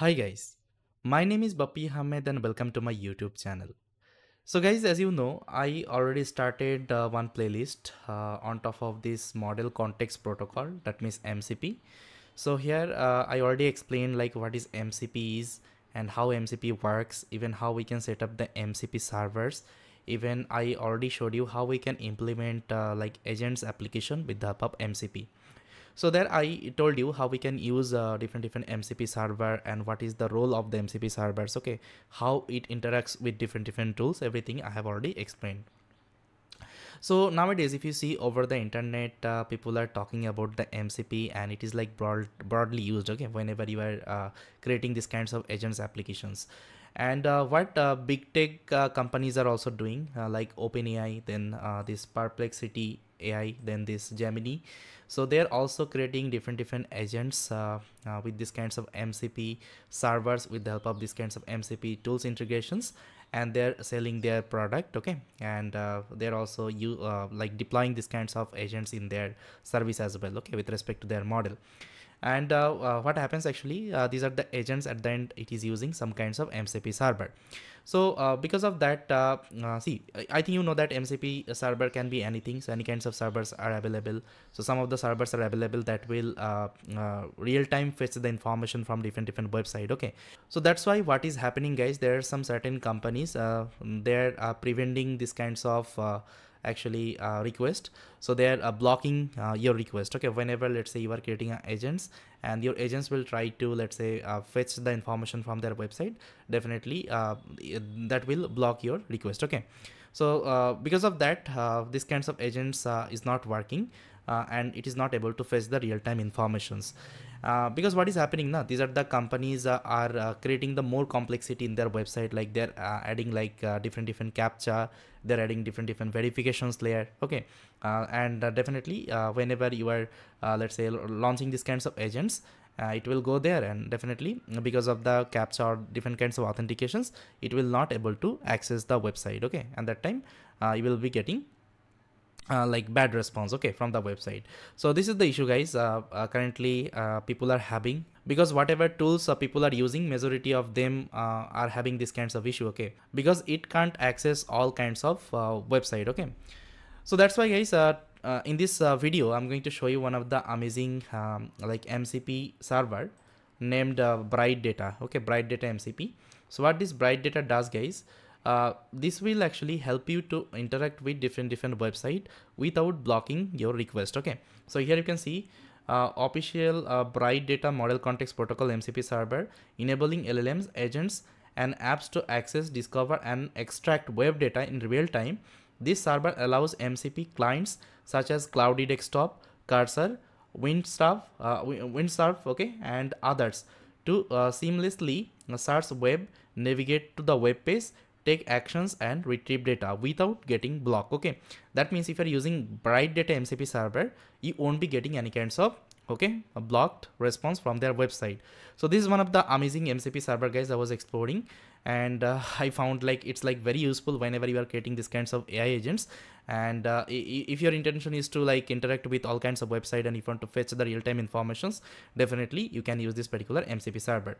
Hi guys, my name is Bappy Ahmed and welcome to my YouTube channel. So guys, as you know, I already started uh, one playlist uh, on top of this model context protocol that means MCP. So here uh, I already explained like what is MCP is and how MCP works, even how we can set up the MCP servers. Even I already showed you how we can implement uh, like agents application with the help of MCP. So there I told you how we can use uh, different different MCP server and what is the role of the MCP servers. Okay, how it interacts with different different tools. Everything I have already explained. So nowadays, if you see over the internet, uh, people are talking about the MCP and it is like broad, broadly used. Okay, whenever you are uh, creating these kinds of agents applications. And uh, what uh, big tech uh, companies are also doing, uh, like OpenAI, then this Perplexity AI, then this Gemini so they're also creating different different agents uh, uh, with these kinds of mcp servers with the help of these kinds of mcp tools integrations and they're selling their product okay? And uh, they're also you uh, like deploying these kinds of agents in their service as well okay with respect to their model and uh, uh, what happens actually these are the agents at the end it is using some kinds of mcp server so uh, because of that, uh, uh, see, I think you know that MCP server can be anything. So any kinds of servers are available. So some of the servers are available that will uh, uh, real time fetch the information from different different website. Okay, so that's why what is happening, guys. There are some certain companies uh, they're preventing these kinds of actually uh, request. So they are uh, blocking uh, your request. Okay whenever let's say you are creating agents and your agents will try to let's say uh, fetch the information from their website definitely uh, that will block your request. Okay. So uh, because of that this kinds of agents is not working and it is not able to fetch the real-time informations. Uh, because what is happening now these are the companies uh, are uh, creating the more complexity in their website like they're uh, adding like uh, different different captcha they're adding different different verifications layer okay? And definitely whenever you are let's say launching these kinds of agents it will go there and definitely because of the captcha or different kinds of authentications it will not able to access the website okay? And that time you will be getting uh, like bad response. Okay from the website. So this is the issue guys. Uh, uh, currently uh, people are having because whatever tools uh, people are using majority of them are having this kinds of issue okay? Because it can't access all kinds of website okay? So that's why guys in this video i'm going to show you one of the amazing um, like mcp server named bright data okay? Bright data mcp so what this bright data does guys uh, this will actually help you to interact with different different website without blocking your request okay? So here you can see uh, official uh, bright data model context protocol mcp server enabling llms agents and apps to access discover and extract web data in real time. This server allows mcp clients such as Claude desktop cursor windsurf uh, windsurf okay and others to uh, seamlessly search web navigate to the web page take actions and retrieve data without getting blocked okay? That means if you're using bright data mcp server you won't be getting any kinds of okay a blocked response from their website. So this is one of the amazing mcp server guys i was exploring. And uh, i found like it's like very useful whenever you are creating these kinds of ai agents. And uh, if your intention is to like interact with all kinds of website and if you want to fetch the real-time informations definitely you can use this particular mcp server.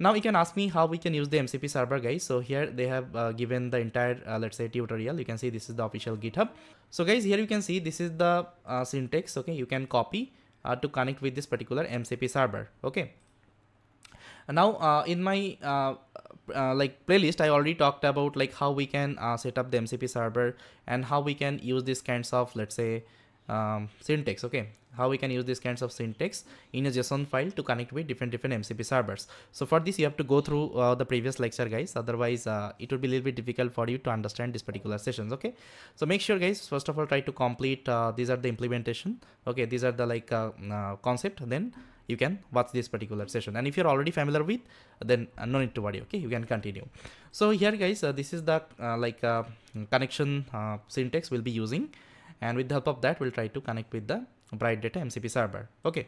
Now you can ask me how we can use the mcp server guys. So here they have uh, given the entire uh, let's say tutorial. You can see this is the official github. So guys here you can see this is the uh, syntax okay? You can copy to connect with this particular mcp server okay? Now uh, in my uh, uh, like playlist i already talked about like how we can uh, set up the mcp server and how we can use these kinds of let's say um, syntax okay how we can use these kinds of syntax in a json file to connect with different different mcp servers. So for this you have to go through uh, the previous lecture guys. Otherwise uh, it would be a little bit difficult for you to understand this particular sessions okay? So make sure guys first of all try to complete uh, these are the implementation okay? These are the like uh, uh, concept. Then you can watch this particular session. And if you're already familiar with then uh, no need to worry okay? You can continue. So here guys uh, this is the uh, like uh, connection syntax we'll be using. And with the help of that we'll try to connect with the bright data mcp server. Okay.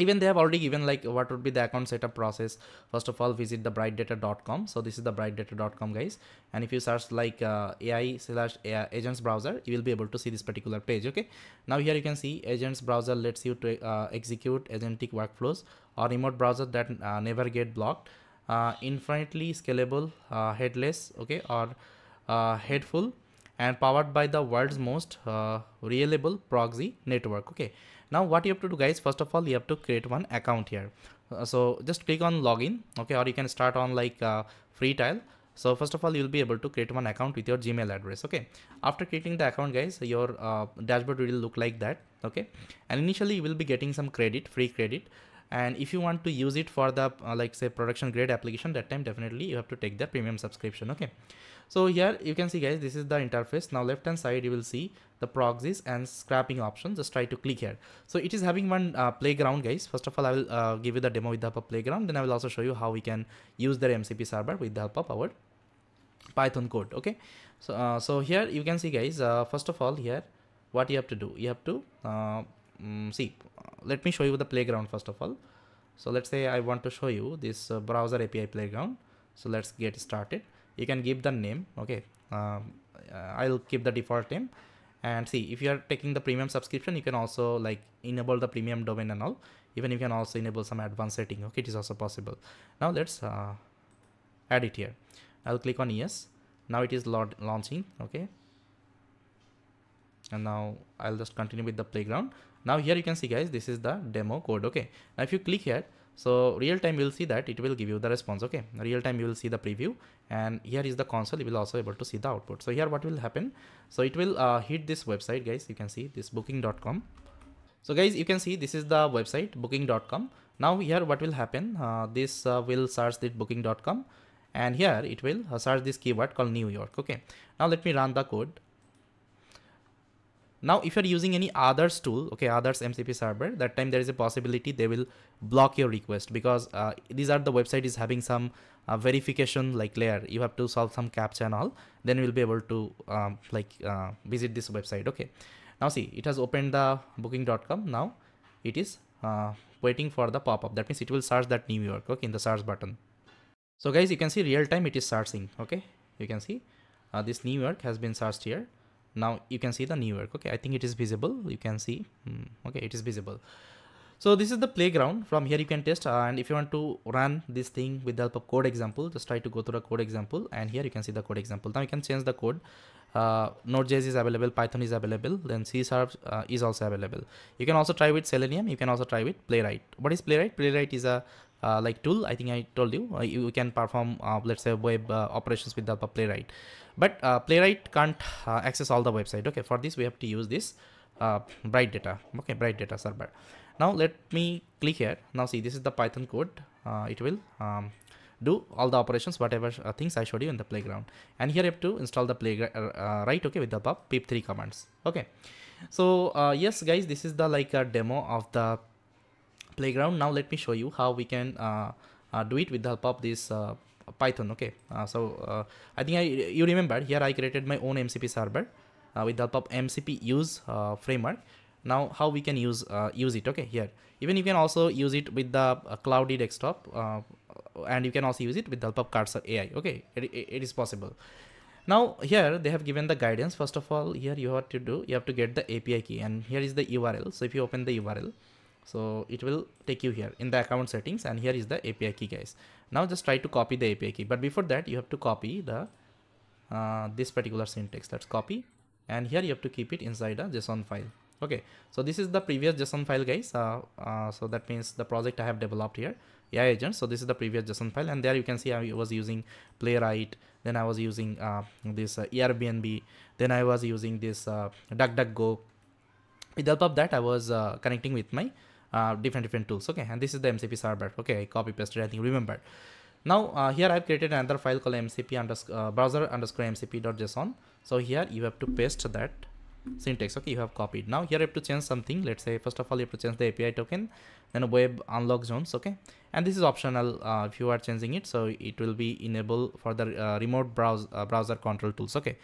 Even they have already given like what would be the account setup process. First of all visit the brightdata.com so this is the brightdata.com guys. And if you search like uh, ai slash agents browser you will be able to see this particular page okay? Now here you can see agents browser lets you to uh, execute agentic workflows or remote browser that uh, never get blocked. Uh, infinitely scalable uh, headless okay? Or uh, headful and powered by the world's most reliable proxy network. Okay. Now what you have to do guys first of all you have to create one account here. Uh, so just click on login. Okay. Or you can start on like uh, free trial so first of all you'll be able to create one account with your gmail address. Okay. After creating the account guys your uh, dashboard will look like that. Okay. And initially you will be getting some credit free credit. And if you want to use it for the uh, like say production grade application that time definitely you have to take the premium subscription. Okay so here you can see guys this is the interface. Now left hand side you will see the proxies and scrapping option just try to click here. So it is having one uh, playground guys. First of all i will uh, give you the demo with the help of playground. Then i will also show you how we can use their mcp server with the help of our python code okay? So uh, so here you can see guys uh, first of all here what you have to do? You have to um, see let me show you the playground first of all. So let's say i want to show you this uh, browser api playground. So let's get started you can give the name okay? Um, i'll keep the default name. And see if you are taking the premium subscription you can also like enable the premium domain and all. Even you can also enable some advanced setting okay? It is also possible. Now let's uh, add it here. I'll click on yes. Now it is launching okay? And now i'll just continue with the playground. Now here you can see guys this is the demo code okay? Now if you click here so real time you'll see that it will give you the response okay? Real time you will see the preview and here is the console you will also able to see the output. So here what will happen? So it will uh, hit this website guys. You can see this booking.com so guys you can see this is the website booking.com now here what will happen? Uh, this uh, will search the booking.com and here it will uh, search this keyword called new york okay? Now let me run the code now if you're using any others tool okay others mcp server that time there is a possibility they will block your request because uh, these are the website is having some uh, verification like layer. You have to solve some captcha and all. Then we'll be able to um, like uh, visit this website. Okay. Now see it has opened the booking.com now it is uh, waiting for the pop-up. That means it will search that new york okay in the search button. So guys you can see real time it is searching okay? You can see uh, this new york has been searched here now you can see the new york okay i think it is visible. You can see. Hmm, okay it is visible. So this is the playground. From here you can test uh, and if you want to run this thing with the help of code example just try to go to the code example and here you can see the code example. Now you can change the code. Uh, node.js is available python is available then c sharp uh, is also available. You can also try with selenium. You can also try with playwright. What is playwright? Playwright is a uh, like tool i think i told you uh, you can perform uh, let's say web uh, operations with the playwright. But uh, playwright can't uh, access all the website. Okay for this we have to use this bright data. Okay bright data server. Now let me click here. Now see this is the python code. It will um, do all the operations whatever things i showed you in the playground. And here you have to install the playground uh, right okay with the pip3 commands. Okay. So yes guys this is the like a demo of the playground. Now let me show you how we can uh, uh, do it with the help of this uh, python okay? Uh, so uh, i think i you remember here i created my own mcp server uh, with the help of mcp use framework. Now how we can use use it okay? Here. Even you can also use it with the Claude desktop and you can also use it with the help of cursor ai okay? It, it is possible. Now here they have given the guidance. First of all here you have to do you have to get the api key and here is the url so if you open the url so it will take you here in the account settings and here is the API key guys. Now just try to copy the API key. But before that you have to copy the uh, this particular syntax. Let's copy and here you have to keep it inside a JSON file. Okay, so this is the previous JSON file guys. Uh, uh, so that means the project I have developed here AI agent. So this is the previous JSON file and there you can see I was using playwright then I was using uh, this uh, Airbnb then I was using this uh, DuckDuckGo with the help of that I was connecting with my uh, different different tools. Okay and this is the mcp server. Okay i copy pasted i think remember. Now uh, here i've created another file called mcp underscore uh, browser underscore mcp.json so here you have to paste that syntax. Okay you have copied. Now here you have to change something. Let's say first of all you have to change the api token then web unlock zones. Okay and this is optional uh, if you are changing it. So it will be enable for the uh, remote browse uh, browser control tools. Okay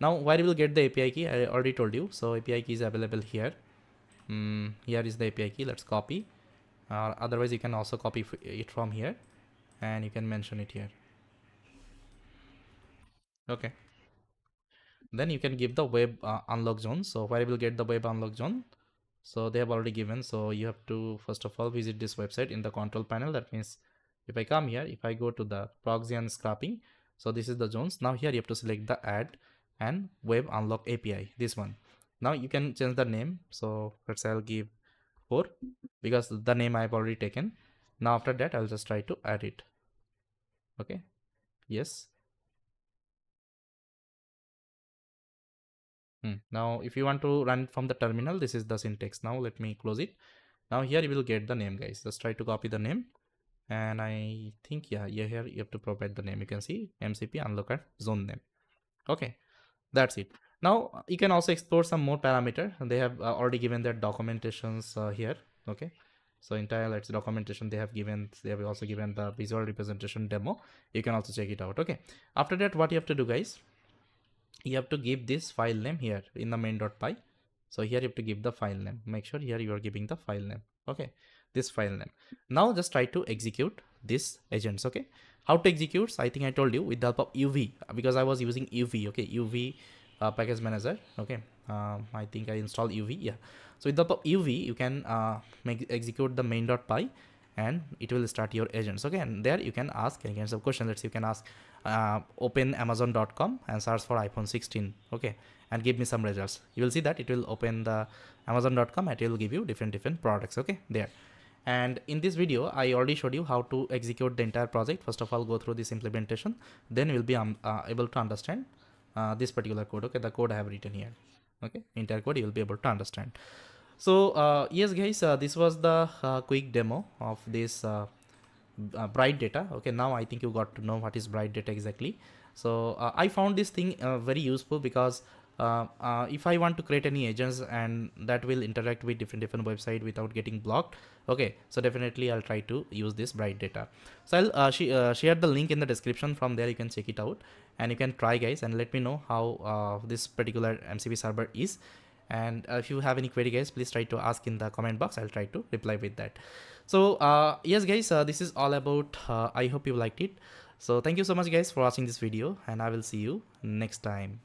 now where you will get the api key? I already told you. So api key is available here mm, here is the API key. Let's copy. Uh, otherwise you can also copy it from here and you can mention it here. Okay. Then you can give the web uh, unlock zone. So where will get the web unlock zone? So they have already given. So you have to first of all visit this website in the control panel. That means if i come here if i go to the proxy and scrapping so this is the zones. Now here you have to select the add and web unlock api this one now you can change the name so let's say i'll give 4 because the name i've already taken now after that i'll just try to add it okay yes Hmm. Now, if you want to run from the terminal, this is the syntax. Now, let me close it. Now, here you will get the name, guys. Just try to copy the name. And I think, yeah, yeah, here you have to provide the name. You can see MCP unlocker zone name. Okay, that's it. Now, you can also explore some more parameter. They have uh, already given their documentations uh, here. Okay, so entire let's documentation they have given they have also given the visual representation demo. You can also check it out okay? After that what you have to do guys? You have to give this file name here in the main.py so here you have to give the file name. Make sure here you are giving the file name okay? This file name. Now just try to execute this agents okay? How to execute? I think i told you with the help of uv because i was using uv okay? Uv uh, package manager okay? Um, i think i installed uv yeah. So with the uv you can uh, make execute the main.py and it will start your agents okay? And there you can ask any kinds of questions. Let's say you can ask uh, open amazon.com and search for iphone 16 okay? And give me some results. You will see that it will open the amazon.com and it will give you different different products okay? There. And in this video i already showed you how to execute the entire project. First of all go through this implementation. Then you'll be um, uh, able to understand uh, this particular code okay? The code i have written here okay? Entire code you will be able to understand. So uh, yes guys uh, this was the uh, quick demo of this uh, uh, bright data okay? Now i think you got to know what is bright data exactly. So i found this thing very useful because if i want to create any agents and that will interact with different different website without getting blocked okay so definitely i'll try to use this bright data. So i'll sh share the link in the description. From there you can check it out and you can try guys and let me know how this particular mcp server is. And uh, if you have any query guys please try to ask in the comment box. I'll try to reply with that. So uh, yes guys uh, this is all about uh, i hope you liked it. So thank you so much guys for watching this video and i will see you next time